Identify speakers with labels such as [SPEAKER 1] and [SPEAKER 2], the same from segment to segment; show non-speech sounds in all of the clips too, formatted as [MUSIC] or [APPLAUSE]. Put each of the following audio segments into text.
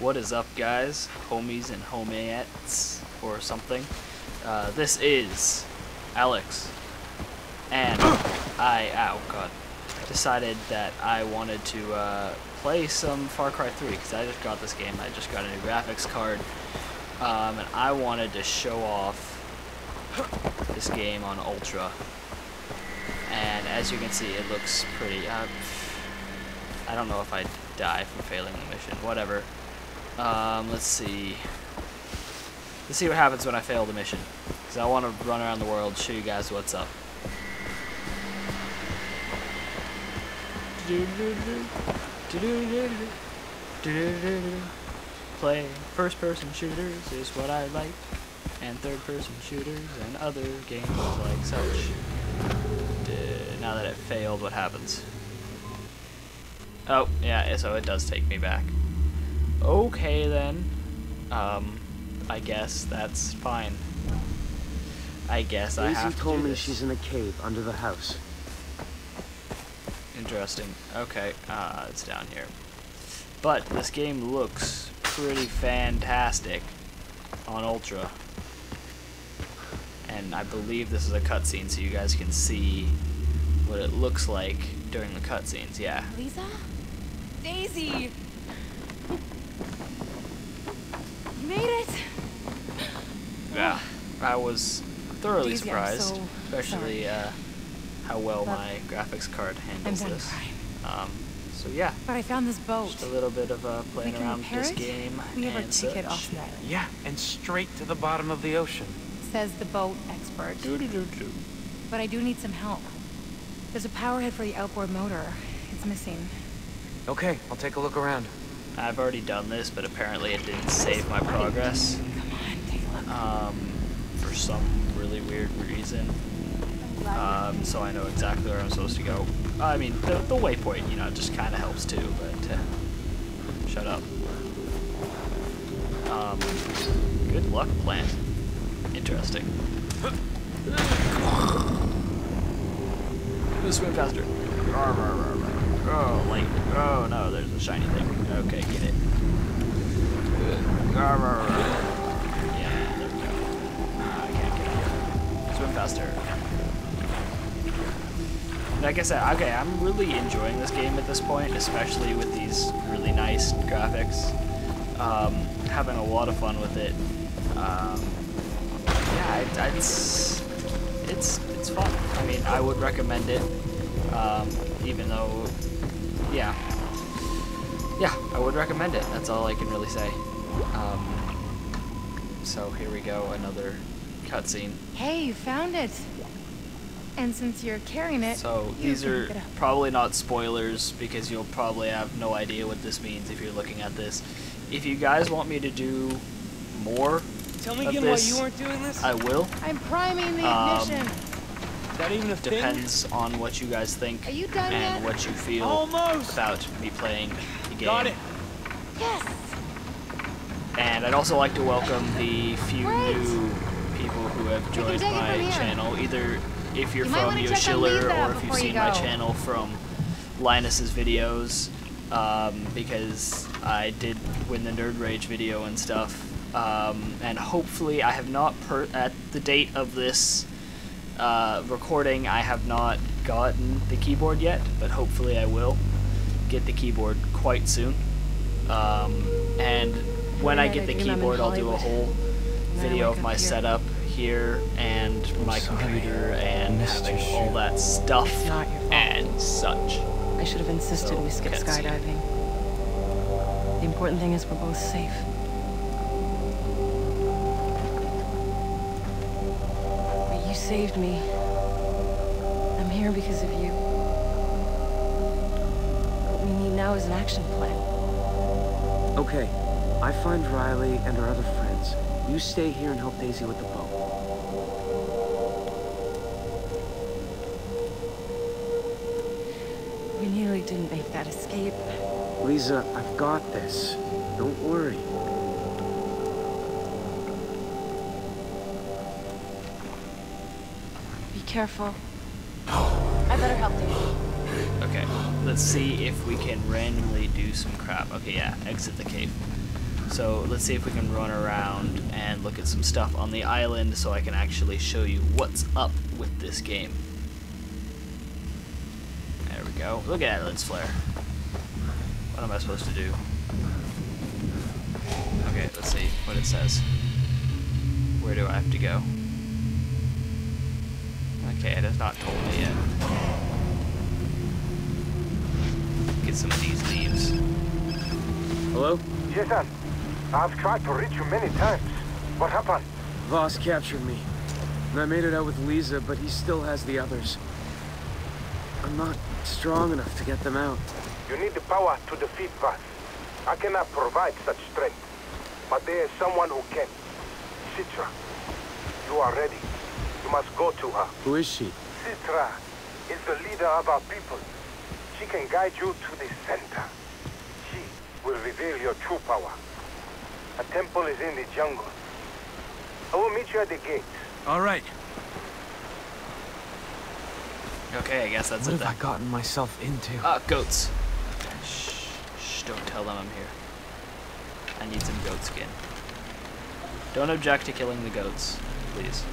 [SPEAKER 1] What is up, guys? Homies and homiettes, or something. Uh, this is Alex, and I, oh god, decided that I wanted to uh, play some Far Cry 3 because I just got this game. I just got a new graphics card, um, and I wanted to show off this game on Ultra. And as you can see, it looks pretty. Uh, I don't know if I die from failing the mission. Whatever. Um, let's see. Let's see what happens when I fail the mission. Because I want to run around the world, show you guys what's up. Play first-person shooters is what I like, and third-person shooters and other games like such. Now that it failed, what happens? Oh, yeah, so it does take me back. Okay then. Um, I guess that's fine. I guess I have to
[SPEAKER 2] told
[SPEAKER 1] do
[SPEAKER 2] me
[SPEAKER 1] this.
[SPEAKER 2] she's in a cave under the house.
[SPEAKER 1] Interesting. Okay, uh, it's down here. But this game looks pretty fantastic on Ultra. And I believe this is a cutscene so you guys can see what it looks like during the cutscenes. Yeah.
[SPEAKER 3] Lisa? Daisy! You made it!
[SPEAKER 1] Yeah. I was thoroughly surprised,
[SPEAKER 3] so
[SPEAKER 1] especially uh, how well
[SPEAKER 3] But
[SPEAKER 1] my graphics card handles this. Um, so yeah,
[SPEAKER 3] But I found this boat.
[SPEAKER 1] just a little bit of uh, playing around with this
[SPEAKER 3] it?
[SPEAKER 1] game
[SPEAKER 3] We have our ticket off the island.
[SPEAKER 4] Yeah, and straight to the bottom of the ocean.
[SPEAKER 3] Says the boat expert.
[SPEAKER 1] Doo-doo-doo-doo.
[SPEAKER 3] But I do need some help. There's a power head for the outboard motor. It's missing.
[SPEAKER 4] Okay, I'll take a look around.
[SPEAKER 1] I've already done this, but apparently it didn't save my progress um, for some really weird reason. Um, so I know exactly where I'm supposed to go. I mean, the, the waypoint, you know, just kind of helps too, but uh, shut up. Um, good luck, plant. Interesting. Swim faster. Oh, light. Oh no, there's a shiny thing. Okay, get it. Yeah, there we go. Ah, I can't get it. Swim faster. Like I said, okay, I'm really enjoying this game at this point, especially with these really nice graphics. Um, having a lot of fun with it. Um, yeah, it, it's it's it's fun. I mean, I would recommend it, um, even though, yeah, yeah, I would recommend it. That's all I can really say. Um, so here we go, another cutscene.
[SPEAKER 3] Hey, you found it! And since you're carrying it,
[SPEAKER 1] So these are
[SPEAKER 3] pick it up.
[SPEAKER 1] probably not spoilers because you'll probably have no idea what this means if you're looking at this. If you guys want me to do more
[SPEAKER 5] Tell me
[SPEAKER 1] of
[SPEAKER 5] again why
[SPEAKER 1] this,
[SPEAKER 5] you weren't doing this?
[SPEAKER 1] I will.
[SPEAKER 3] I'm priming the
[SPEAKER 1] Um,
[SPEAKER 3] ignition.
[SPEAKER 5] Is that even a thing?
[SPEAKER 1] Depends on what you guys think
[SPEAKER 3] Are you done
[SPEAKER 1] and
[SPEAKER 3] yet?
[SPEAKER 1] what you feel
[SPEAKER 5] Almost.
[SPEAKER 1] about me playing the game.
[SPEAKER 5] Got it.
[SPEAKER 3] Yes!
[SPEAKER 1] And I'd also like to welcome the few
[SPEAKER 3] Great.
[SPEAKER 1] new people who have joined my channel, either if you're
[SPEAKER 3] You
[SPEAKER 1] from
[SPEAKER 3] wanna check on
[SPEAKER 1] Yoshiller or if you've
[SPEAKER 3] before you
[SPEAKER 1] seen my channel from Linus's videos, um, because I did win the Nerd Rage video and stuff. Um, and hopefully, I have not, per- at the date of this uh, recording, I have not gotten the keyboard yet, but hopefully I will get the keyboard quite soon. Um, and when I get the
[SPEAKER 3] dream I'm in
[SPEAKER 1] keyboard, I'll do a whole
[SPEAKER 3] And then I
[SPEAKER 1] video of my
[SPEAKER 3] here.
[SPEAKER 1] setup here and my
[SPEAKER 4] sorry,
[SPEAKER 1] computer and having all that stuff
[SPEAKER 3] It's not your fault.
[SPEAKER 1] and such.
[SPEAKER 3] I should have insisted
[SPEAKER 1] So,
[SPEAKER 3] we skip
[SPEAKER 1] can't see
[SPEAKER 3] skydiving. The important thing is we're both safe. Saved me. I'm here because of you. What we need now is an action plan.
[SPEAKER 2] Okay, I find Riley and our other friends. You stay here and help Daisy with the boat.
[SPEAKER 3] We nearly didn't make that escape.
[SPEAKER 2] Lisa, I've got this. Don't worry.
[SPEAKER 3] Be careful. I better help Daisy.
[SPEAKER 1] Okay, let's see if we can randomly do some crap. Okay, yeah, exit the cave. So let's see if we can run around and look at some stuff on the island so I can actually show you what's up with this game. There we go. Look at that lens flare. What am I supposed to do? Okay, let's see what it says. Where do I have to go? Okay, it has not told me yet. Get some of these leaves.
[SPEAKER 2] Hello?
[SPEAKER 6] Yes, sir. I've tried to reach you many times. What happened?
[SPEAKER 2] Vaas captured me. And I made it out with Lisa, but he still has the others. I'm not strong enough to get them out.
[SPEAKER 6] You need the power to defeat Vaas. I cannot provide such strength. But there is someone who can. Citra. You are ready. You must go to her.
[SPEAKER 2] Who is she?
[SPEAKER 6] Citra is the leader of our people. She can guide you to the center. She will reveal your true power. A temple is in the jungle. I will meet you at the gate.
[SPEAKER 5] All right.
[SPEAKER 1] Okay, I guess that's
[SPEAKER 4] What
[SPEAKER 1] it
[SPEAKER 4] have I
[SPEAKER 1] then.
[SPEAKER 4] gotten myself into?
[SPEAKER 1] Ah, goats. Shh, shh, don't tell them I'm here. I need some goat skin. Don't object to killing the goats, please.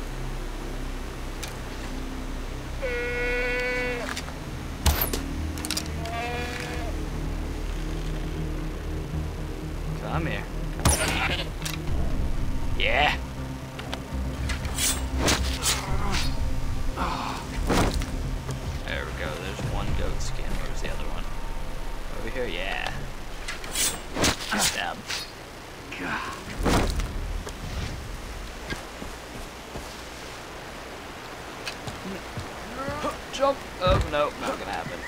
[SPEAKER 1] Jump! Oh, no, not gonna happen.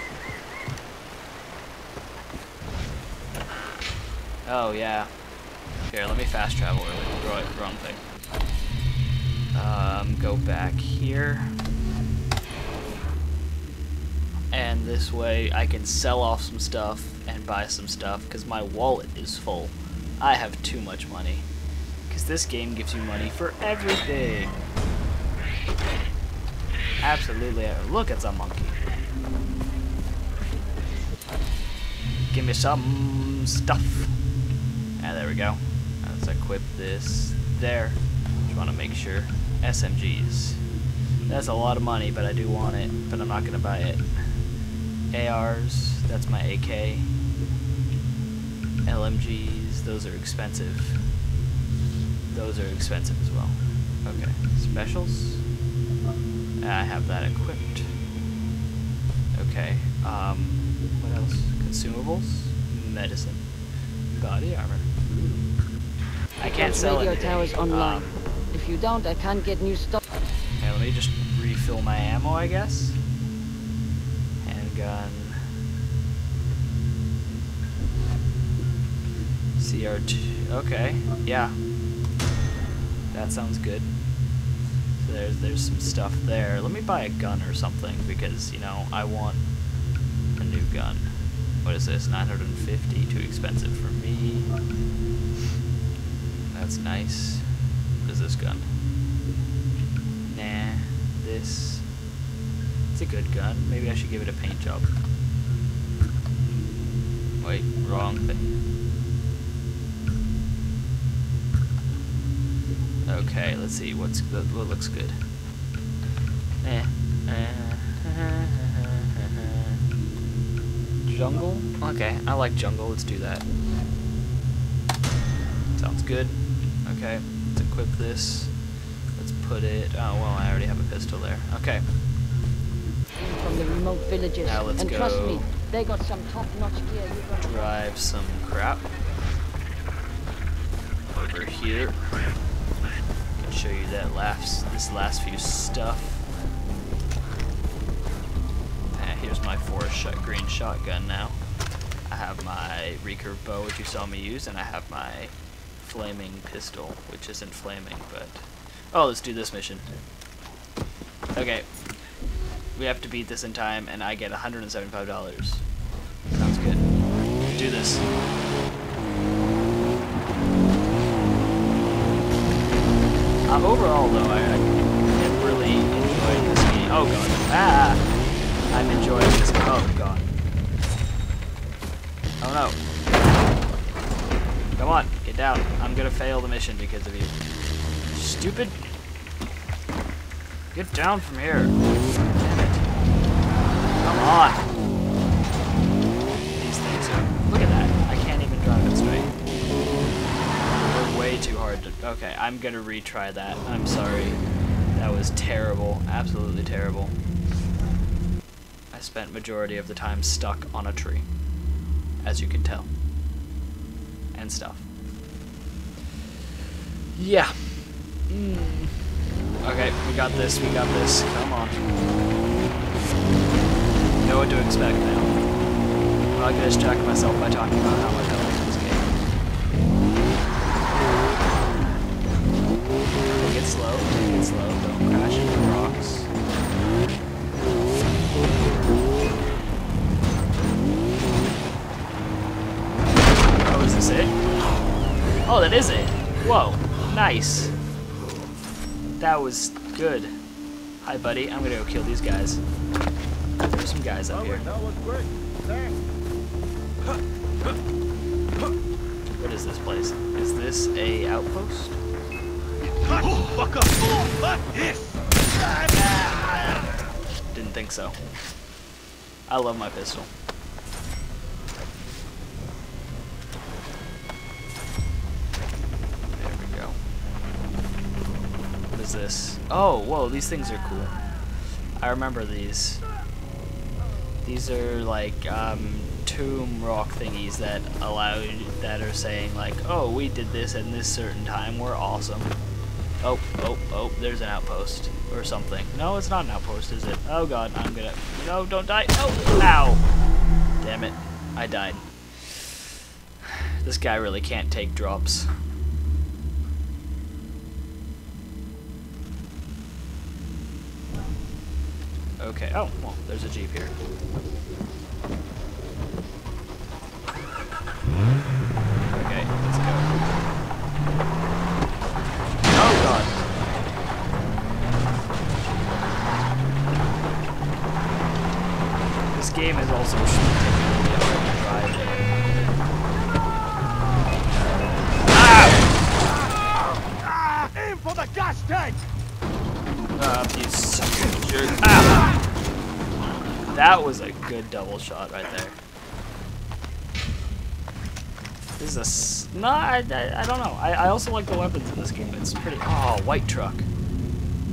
[SPEAKER 1] Oh, yeah. Here, let me fast travel really. Wrong thing. Um, go back here. And this way I can sell off some stuff and buy some stuff because my wallet is full. I have too much money. Because this game gives you money for everything. Absolutely. Look, it's a monkey. Give me some stuff. Ah, there we go. Let's equip this there. Just want to make sure. SMGs. That's a lot of money, but I do want it. But I'm not going to buy it. ARs, that's my AK. LMGs, those are expensive. Those are expensive as well. Okay, specials. I have that equipped. Okay, um, what else? Consumables, medicine, body armor. I can't
[SPEAKER 7] Those
[SPEAKER 1] sell
[SPEAKER 7] radio
[SPEAKER 1] anything.
[SPEAKER 7] towers online.
[SPEAKER 1] Um,
[SPEAKER 7] If you don't, I can't get new stuff.
[SPEAKER 1] Okay, let me just refill my ammo, I guess. Handgun. CR2. Okay, yeah. That sounds good. So there's there's some stuff there. Let me buy a gun or something because you know I want a new gun. What is this? 950. Too expensive for me. That's nice. What is this gun? Nah, this. It's a good gun. Maybe I should give it a paint job. Wait, wrong thing. Okay, let's see what's what what looks good. Eh. Jungle? Okay, I like jungle. Let's do that. Sounds good. Okay, let's equip this. Let's put it. Oh well, I already have a pistol there. Okay.
[SPEAKER 7] from the remote villages.
[SPEAKER 1] Now let's
[SPEAKER 7] and trust me,
[SPEAKER 1] go.
[SPEAKER 7] they got some top-notch gear. You got
[SPEAKER 1] drive some crap over here. Show you that last this last few stuff. Ah, here's my forest shot green shotgun now. I have my recurve bow, which you saw me use, and I have my flaming pistol, which isn't flaming, but oh, let's do this mission. Okay, we have to beat this in time, and I get $175. Sounds good. Do this. Um, overall, though, I, am really enjoying this game. Oh god. Ah! I'm enjoying this. Oh god. Oh no. Come on, get down. I'm gonna fail the mission because of you. Stupid. Get down from here. Damn it. Come on. Okay, I'm gonna retry that. I'm sorry. That was terrible. Absolutely terrible. I spent majority of the time stuck on a tree. As you can tell. And stuff. Yeah. Mm. Okay, we got this, we got this. Come on. Know what to expect now. I'm not gonna distract myself by talking about how much nice. That was good. Hi, buddy. I'm gonna go kill these guys. There's some guys up here. What is this place? Is this a outpost? Didn't think so. I love my pistol. There we go. What is this? Oh, whoa, these things are cool. I remember these. These are like um, tomb rock thingies that allow that are saying like, oh, we did this at this certain time. We're awesome. Oh, oh, oh, there's an outpost or something. No, it's not an outpost, is it? Oh god, I'm gonna. No, don't die. No! Ow! Damn it. I died. [SIGHS] This guy really can't take drops. Okay. Oh, well, there's a jeep here. Double shot right there. This is no, I, I, I don't know. I, I also like the weapons in this game. It's pretty. Oh, white truck.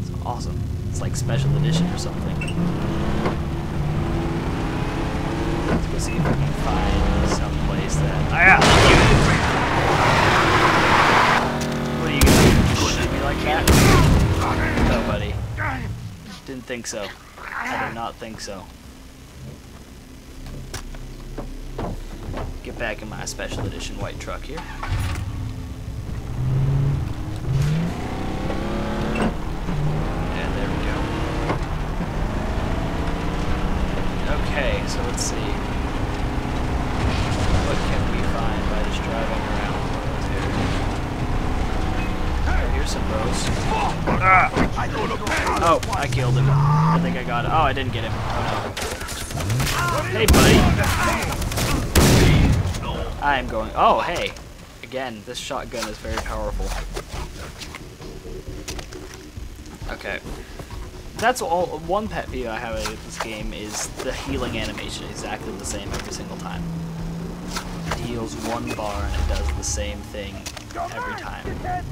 [SPEAKER 1] It's awesome. It's like special edition or something. Let's go see if we can find some place that. Ah, yeah, What are you gonna? Shoot me like that? No, buddy. Didn't think so. I did not think so. Get back in my special edition white truck here. And there we go. Okay, so let's see. What can we find by just driving around here? Here's some rows. Ah! Oh, I killed him. I think I got it. Oh, I didn't get him. Oh no. Hey, buddy. I am going. Oh, hey. Again, this shotgun is very powerful. Okay. That's all. One pet peeve I have with this game is the healing animation exactly the same every single time. It heals one bar and it does the same thing every time.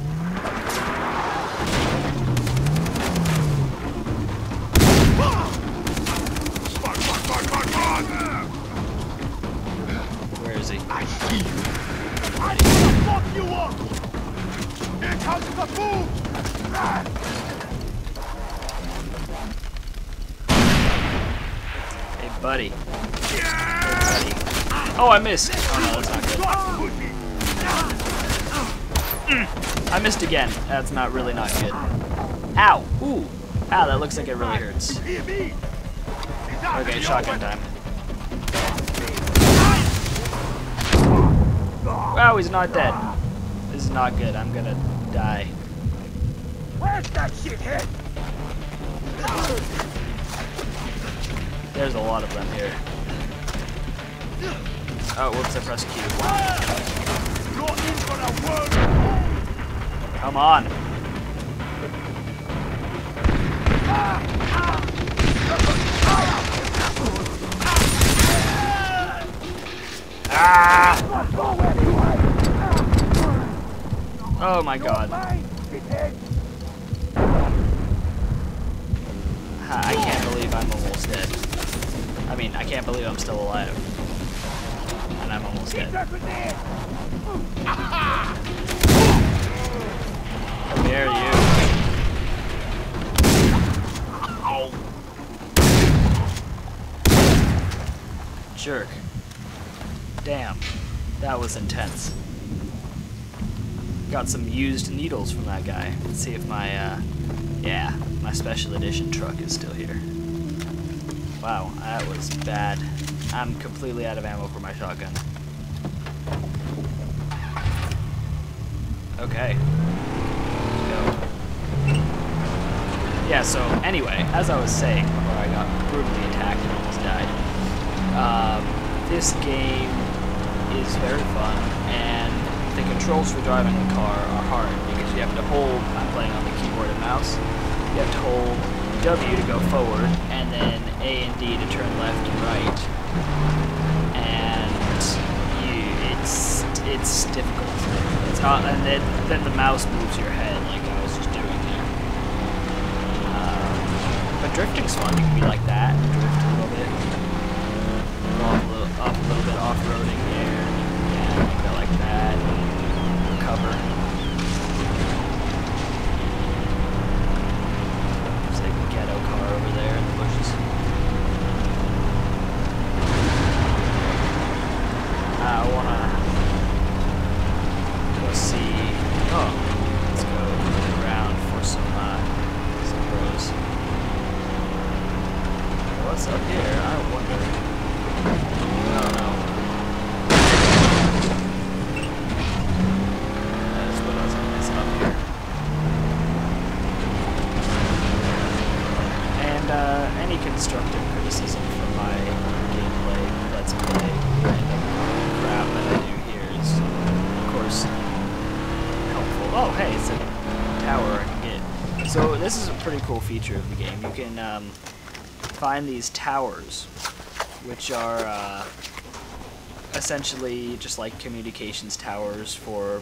[SPEAKER 1] He?
[SPEAKER 6] I see you. I fuck you up! Here comes the boom!
[SPEAKER 1] Hey, buddy. Hey, buddy. Oh, I missed. Oh, no, that's not good. Mm, I missed again. That's not really not good. Ow. Ooh. Ow, that looks like it really hurts. Okay, shotgun time. Wow, he's not dead. This is not good. I'm gonna die.
[SPEAKER 6] Where's that shithead?
[SPEAKER 1] There's a lot of them here. Oh, whoops, I pressed Q. Come on. Ah! Oh my god. I can't believe I'm almost dead. I mean, I can't believe I'm still alive. And I'm almost dead. Come here, you. Jerk. Damn. That was intense. Got some used needles from that guy. Let's see if my, uh, yeah, my special edition truck is still here. Wow, that was bad. I'm completely out of ammo for my shotgun. Okay. Yeah, so anyway, as I was saying, before I got brutally attacked and almost died, um, this game is very fun, controls for driving the car are hard because you have to hold, I'm playing on the keyboard and mouse, you have to hold W to go forward, and then A and D to turn left and right. And you, it's it's difficult. It's not, and then then the mouse moves your head like I was just doing there. Um, but drifting's fun. You can be like that, and drift a little bit, off a little, a bit off-roading there. Yeah, like that. Recover. There's like a ghetto car over there in the bushes. I wanna go see. Oh, let's go look around for some uh, some bros. What's up here? I wonder. I don't know. That is what I was gonna miss up here. And uh, any constructive criticism for my gameplay, let's play, random crap that I do here is, of course, helpful. Oh, hey, it's a tower I can get. So this is a pretty cool feature of the game. You can um, find these towers, which are uh, essentially just like communications towers for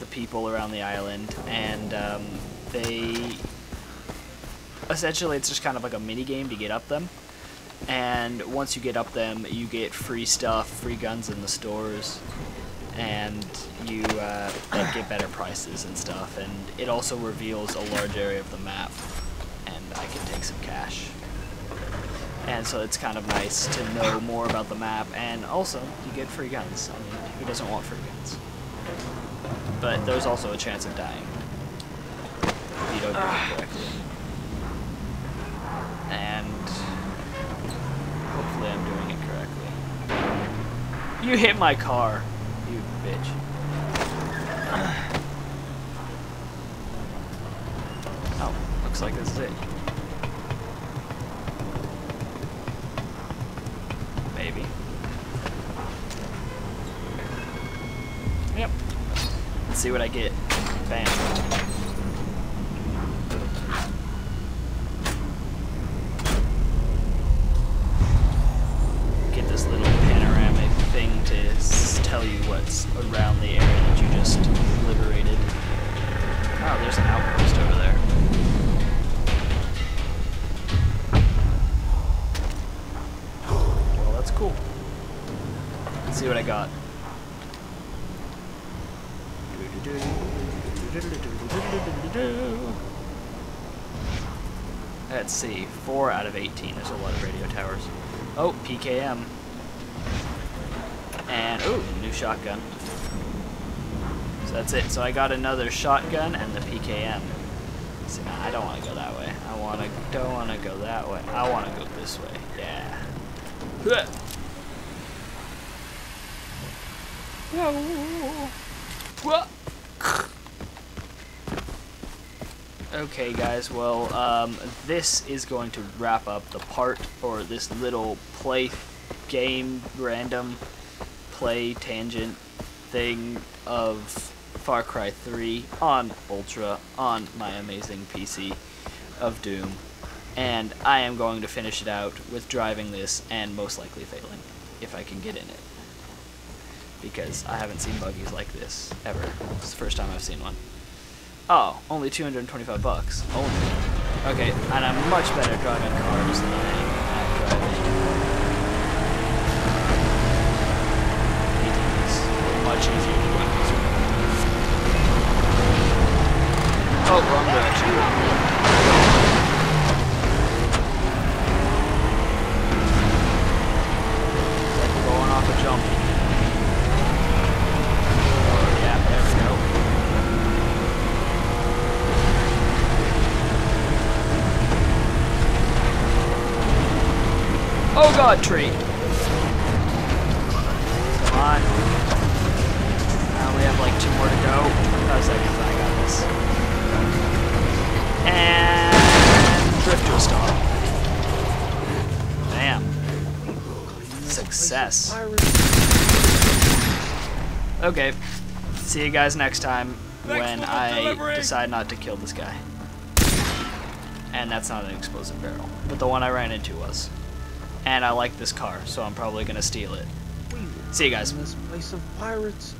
[SPEAKER 1] the people around the island, and um, they essentially it's just kind of like a mini game to get up them. And once you get up them, you get free stuff, free guns in the stores, and you uh, like, get better prices and stuff. And it also reveals a large area of the map, and I can take some cash. And so it's kind of nice to know more about the map, and also you get free guns. I mean, who doesn't want free guns? But there's also a chance of dying if you don't do it correctly. And hopefully I'm doing it correctly. You hit my car, you bitch. [SIGHS] Oh, looks like this is it. Maybe. Yep. Let's see what I get. Bam. Get this little panoramic thing to s- tell you what's around the area that you just liberated. Oh, there's an outpost over there. Well, that's cool. Let's see what I got. Let's see, 4 out of 18. There's a lot of radio towers. Oh, PKM. And, ooh, new shotgun. So that's it. So I got another shotgun and the PKM. I don't want to go that way. I want to, don't want to go that way. I want to go this way. Yeah. Okay, guys, well, um, this is going to wrap up the part, or this little play game, random play tangent thing of Far Cry 3 on Ultra on my amazing PC of Doom. And I am going to finish it out with driving this and most likely failing if I can get in it. Because I haven't seen buggies like this ever. It's the first time I've seen one. Oh, only 225 bucks. Only. Okay, and I'm much better driving cars than I am at driving much easier to drive this way. Oh, wrong direction. Oh. Oh god, tree. 25 seconds, I got this. And drift to a stop. Bam. Success. Okay. See you guys next time when I decide not to kill this guy. And that's not an explosive barrel. But the one I ran into was. And I like this car, so I'm probably gonna steal it. See you guys.
[SPEAKER 5] This place of pirates.